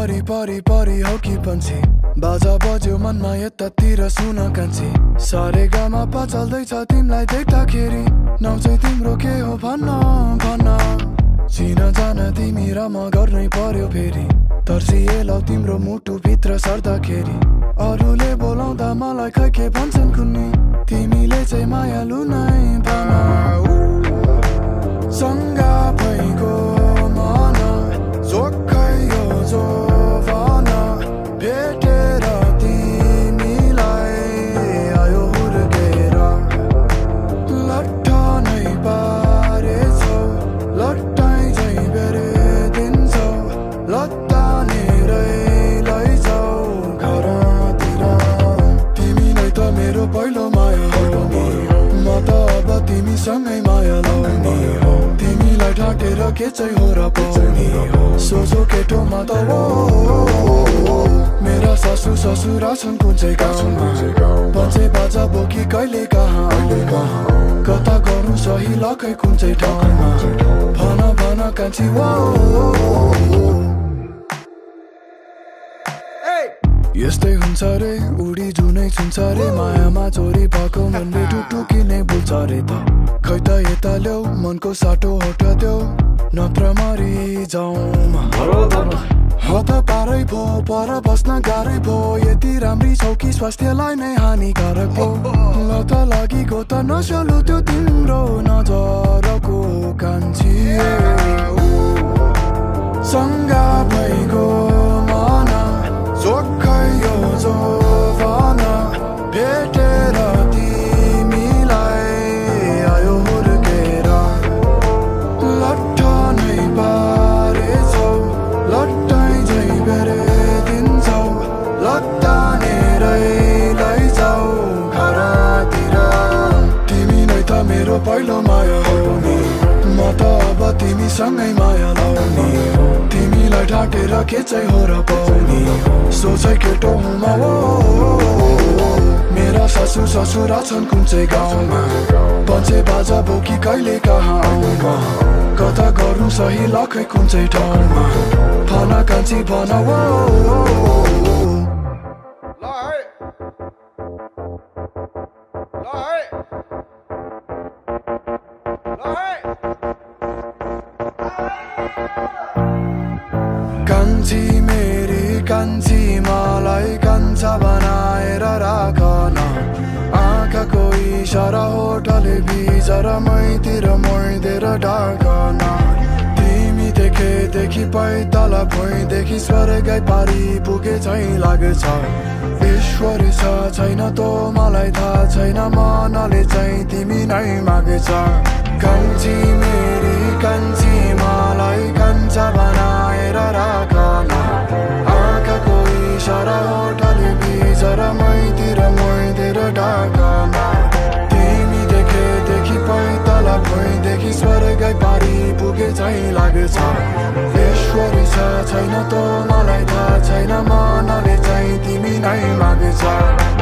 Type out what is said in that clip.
परी परी परी हौ कि पन्छी बाजा बज्यो मनमा यतातिर सुन कान्छी सारे गामा पचल्दैछ तिमीलाई देख्दाखेरि नाउँ चाहिँ तिम्रो के हो भन्न भन्न चिन जान तिमी र म गर्नै पर्यो फेरि तर्सिएलौ तिम्रो मुटुभित्र सर्दाखेरि अरूले बोलाउँदा मलाई खै के भन्छन् कुन्नी तिमीले चाहिँ मायालु नै भन तिमीसँगै माया लाउने हो। तिमीलाई ढाकेर के चाहिँ हो र पाउने हो? सोझो केटोमा त मेरा सासु ससुरा छन् कुन चाहिँ गाउँमा? पञ्चे बाजा बोकी कहिले कहाँ? कता गरौँ सही लखै कुन चाहिँ ठाउँमा? भन भन कान्छी वो यस्तै हुन्छ रे। छुन्छ रे मायामा चोरी भएको मनले टुकटुकी नै बुल्छ रे त। खै त यता ल्याउ मनको साटो हटादेऊ नत्र मरि जाउँ हत पारै भो पर बस्न गाह्रै भो। यति राम्री छौ कि स्वास्थ्यलाई नै हानिकारक भो। ल त लागेको त नसलु त्यो तिम्रो नजरको कान्छी। सङ्गा भइगयो। लत्तानेरै लैजाऊ घरतिर तिमी नै त मेरो पहिलो माया हो नि। म त अब तिमीसँगै माया लाउने तिमीलाई ढाकेर के चाहिँ हो र पाउने सोचै केटो हुमा हो। मेरा सासु ससुरा छन् कुन चाहिँ गाउँमा? पञ्चे बाजा बोकी कहिले कहाँ आउँ कता गरौँ सही लखै कुन चाहिँ ठाउँमा? भन कान्छी भन कान्छा बनाएर राखन आँखाको इसारा होटले बिचर मैतिर मैदेर ढाकन तिमी देखेदेखि पैदल भुइँदेखि स्वर्गै पारी पुगे चाहिँ लाग्छ ईश्वर छ छैन तो मलाई थाहा छैन मनले चाहिँ तिमी नै माग्छ कान्छी मेरी कान्छी बिचर मैतिर मैतिर ढाकन तिमी देखेदेखि पैदल भुइँदेखि स्वर्गै पारी पुगे चाहिँ लाग्छ। ईश्वर छ छैन तो मलाई थाहा छैन मनले चाहिँ तिमी नै माग्छ।